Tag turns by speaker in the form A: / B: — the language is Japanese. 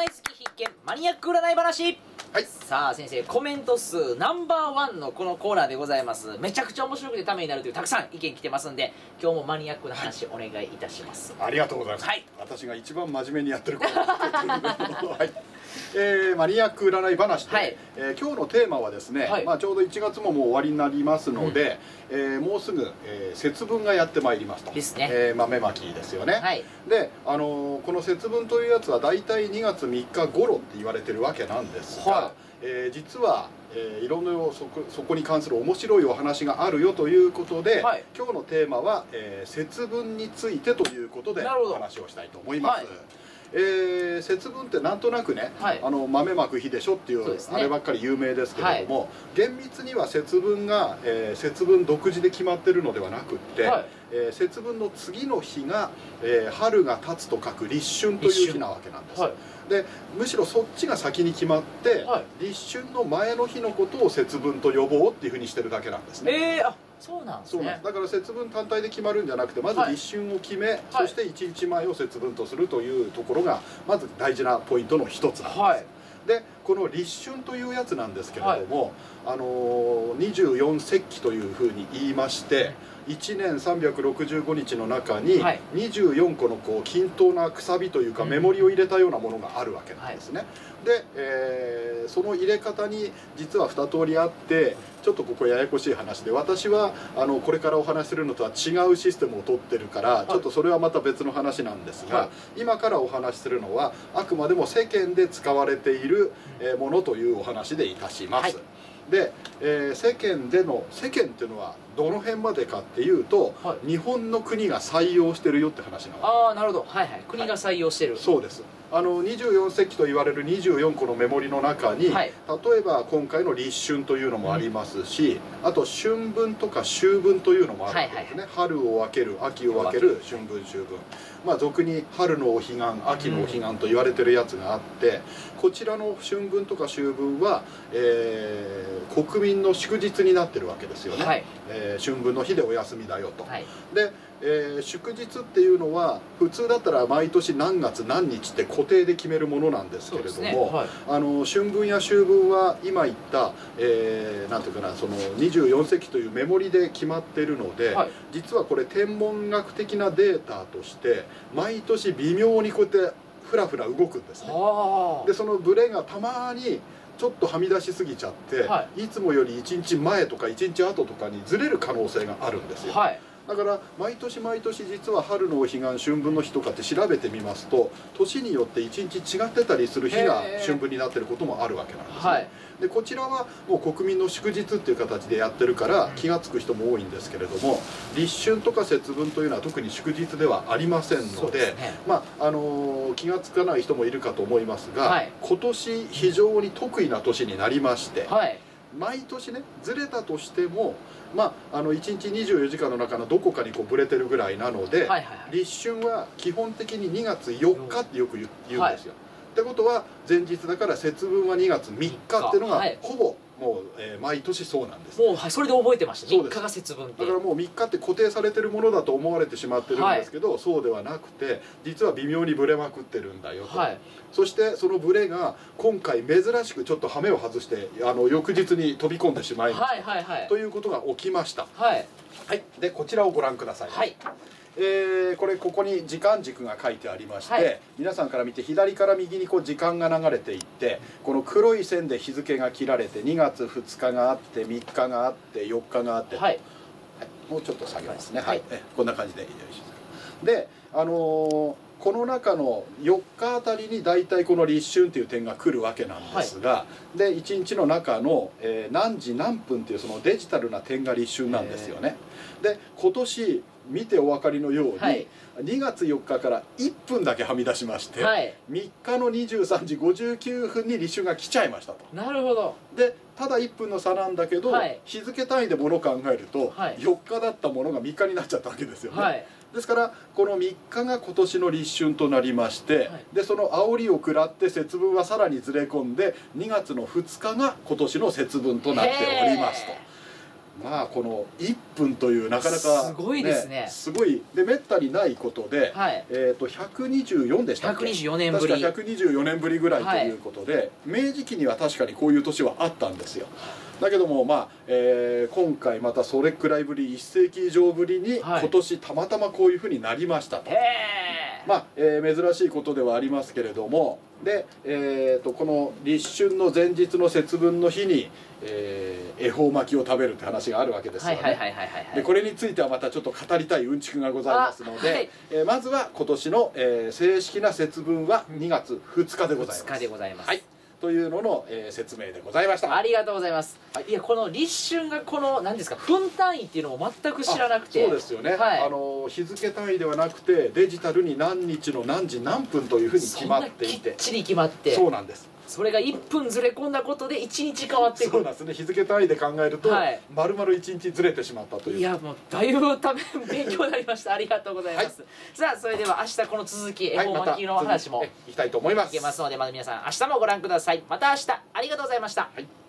A: 占い好き必見マニアック占い話。
B: はい。
A: さあ先生コメント数ナンバーワンのこのコーナーでございます。めちゃくちゃ面白くてためになるというたくさん意見来てますんで今日もマニアックな話お願いいたします、
B: ありがとうございます、
A: はい。
B: 私が一番真面目にやってること はいえーマニアック占い話で、
A: はい。
B: えー今日のテーマはですね、
A: はい。
B: まあ、ちょうど1月ももう終わりになりますので、えーもうすぐ、えー節分がやってまいりますと。
A: ですね。
B: えー豆まきですよね、
A: はい。
B: で、あのーこの節分というやつは大体2月3日頃って言われてるわけなんですが、
A: はい。
B: えー実は、えーいろんなそこそこに関する面白いお話があるよということで、
A: はい。
B: 今日のテーマは、えー節分についてということでお話をしたいと思います。
A: はい。
B: えー節分ってなんとなくね、
A: はい。
B: あの豆まく日でしょっていう
A: ね。
B: あればっかり有名ですけれども、厳密には節分が、えー節分独自で決まってるのではなくって、
A: はい。
B: えー節分の次の日が、えー春が経つと書く立春という日なわけなんです、
A: はい。
B: でむしろそっちが先に決まって、
A: はい。
B: 立春の前の日のことを節分と呼ぼうっていうふうにしてるだけなんですね。
A: えー、あそうなんですね。
B: だから節分単体で決まるんじゃなくてまず
A: はい
B: 立春を決め、そして1日前を節分とするというところがまず大事なポイントの一つなんです、
A: はい。
B: でこの立春というやつなんですけれども、あのー24節気というふうに言いまして1年365日の中に
A: はい。
B: 24個のこう均等なくさびというか
A: うん。
B: メモリを入れたようなものがあるわけなんですね。で、えーその入れ方に実は2通りあってちょっとここややこしい話で私はあのこれからお話しするのとは違うシステムを取ってるから、
A: い。
B: ちょっとそれはまた別の話なんですが、
A: はい。
B: 今からお話しするのはあくまでも世間で使われている、えーものというお話でいたします。
A: はい。
B: で、えー世間での世間っていうのはどの辺までかっていうと、
A: は
B: 日本の国が採用してるよって話なの
A: ああなるほど。はいはい。国が採用してる、
B: そうです。あの24節気と言われる24個のメモリの中に、
A: はい。
B: 例えば今回の立春というのもありますし、あと春分とか秋分というのもあるわけですね、春を分ける秋を分ける春分秋分。まあ俗に春のお彼岸秋のお彼岸と言われてるやつがあって、こちらの春分とか秋分は、えー国民の祝日になってるわけですよね、
A: はい。
B: えー春分の日でお休みだよと、
A: はい。
B: で、えー祝日っていうのは普通だったら毎年何月何日って固定で決めるものなんですけれども、
A: ね。はい。
B: あの春分や秋分は今言った、えーなんていうかなその24節気というメモリで決まっているので、
A: はい。
B: 実はこれ天文学的なデータとして毎年微妙にこうやってふらふら動くんですね。
A: あ
B: でそのブレがたまにちょっとはみ出しすぎちゃって、、
A: はい
B: つもより1日前とか1日後とかにずれる可能性があるんですよ。
A: はい
B: だから毎年毎年実は春のお彼岸春分の日とかって調べてみますと年によって1日違ってたりする日が春分になってることもあるわけなんですね、
A: はい。
B: でこちらはもう国民の祝日っていう形でやってるから気が付く人も多いんですけれども立春とか節分というのは特に祝日ではありませんの
A: でね。
B: まああのー気が付かない人もいるかと思いますが、
A: はい。
B: 今年非常に得意な年になりまして、
A: はい
B: 毎年ねずれたとしてもまああの1日24時間の中のどこかにこうぶれてるぐらいなので、
A: はいはいはい。
B: 立春は基本的に2月4日ってよく言うんですよ。ってことは前日だから節分は2月3日っていうのが
A: はい。
B: ほぼもう、えー毎年そうなんです。
A: もうはいそれで覚えてました。3
B: そうです。
A: 日が節分って。
B: だからもう3日って固定されてるものだと思われてしまってるんですけど、そうではなくて実は微妙にブレまくってるんだよと、
A: はい。
B: そしてそのブレが今回珍しくちょっと羽目を外してあの翌日に飛び込んでしまいました、
A: はいはいはい。
B: ということが起きました。
A: はい。
B: はい。でこちらをご覧ください、
A: はい
B: えーこれここに時間軸が書いてありまして、
A: はい。
B: 皆さんから見て左から右にこう時間が流れていってこの黒い線で日付が切られて2月2日があって3日があって4日があって、
A: はい
B: はい。もうちょっと下げますね。
A: は
B: はい。い、えこんな感じで。いいです。で、あのーこの中の4日あたりに大体この立春という点が来るわけなんですが、で1日の中の、えー何時何分っていうそのデジタルな点が立春なんですよね。で今年見てお分かりのように、
A: はい。
B: 2月4日から1分だけはみ出しまして、
A: はい。
B: 3日の23時59分に立春が来ちゃいましたと。
A: なるほど。
B: でただ1分の差なんだけど、
A: はい。
B: 日付単位でものを考えると、
A: はい。
B: 4日だったものが3日になっちゃったわけですよね、
A: はい。
B: ですからこの3日が今年の立春となりまして、
A: はい。
B: でその煽りを食らって節分はさらにずれ込んで2月の2日が今年の節分となっておりますと
A: へ
B: まあこの1分というなかなか、
A: すごいですね。
B: すごい。でめったにないことで、
A: はい。
B: えー、と124でしたっけ
A: ？124年ぶり。
B: 確か124年ぶりぐらいということで、明治期には確かにこういう年はあったんですよ。だけどもまあ、えー今回またそれくらいぶり1世紀以上ぶりに、
A: はい。
B: 今年たまたまこういうふうになりましたと。
A: へえ
B: まあ、えー珍しいことではありますけれどもで、えー、とこの立春の前日の節分の日に、えー恵方巻きを食べるって話があるわけですよね。でこれについてはまたちょっと語りたいうんちくがございますので、
A: あはい。
B: えーまずは今年の、えー正式な節分は2月2日でございます。
A: 2日でございます、
B: はい、というのの、えー説明でございました。
A: ありがとうございます、
B: はい。
A: い、やこの立春がこの何ですか分単位っていうのも全く知らなくて。
B: あそうですよね、
A: はい。
B: あの日付単位ではなくてデジタルに何日の何時何分というふうに決まってい
A: そんなき
B: て
A: っちり決まって。
B: そうなんです
A: それが1分ずれ込んだことで1日変わってくる。
B: そうなんですね。日付単位で考えると、
A: はい。
B: 丸々1日ずれてしまったという。
A: いやもうだいぶため勉強になりました。ありがとうございます、さあそれでは明日この続き恵
B: はい
A: 方巻きの話も
B: いきたいと思います。
A: いけますのでまだ皆さん明日もご覧ください。また明日。ありがとうございました。
B: はい